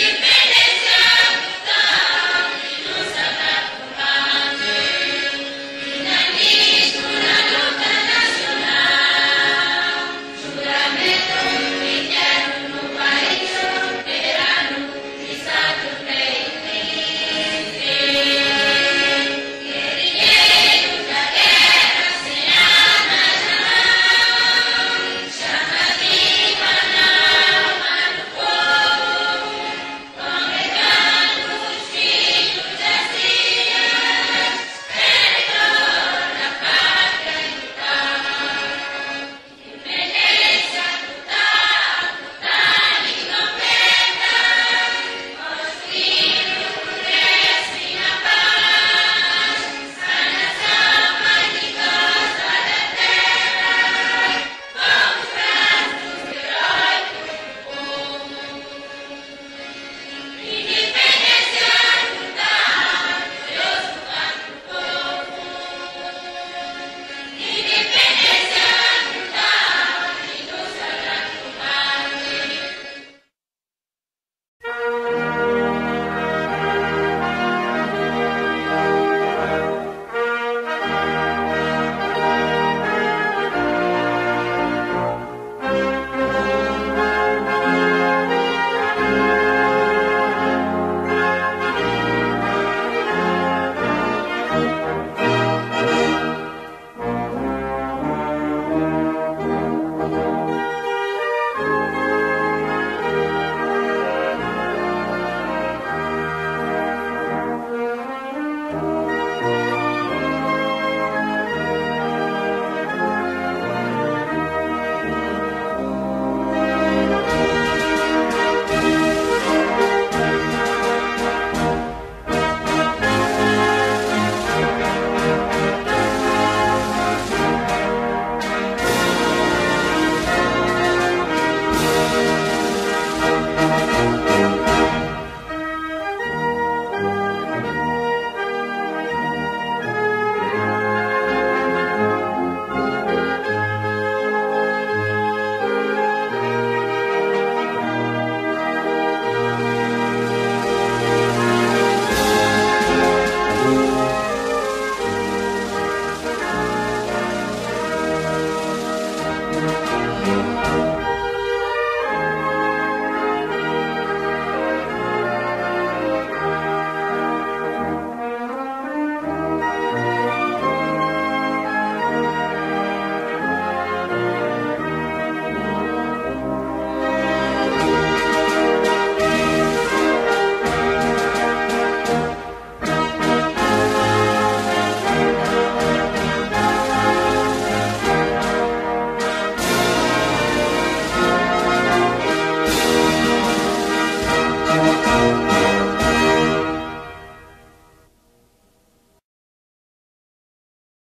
Amen.